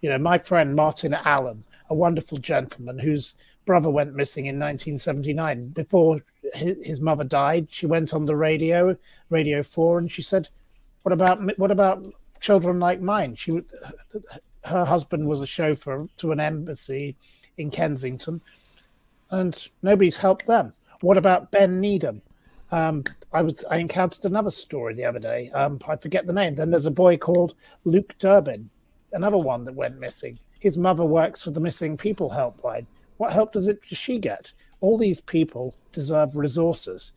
You know, my friend Martin Allen, a wonderful gentleman whose brother went missing in 1979. Before his mother died, she went on the radio, Radio 4, and she said, "What about what about children like mine?" She, her husband was a chauffeur to an embassy in Kensington, and nobody's helped them. What about Ben Needham? Um, I was I encountered another story the other day. Um, I forget the name. Then there's a boy called Luke Durbin, another one that went missing. His mother works for the Missing People Helpline. What help does it does she get? All these people deserve resources.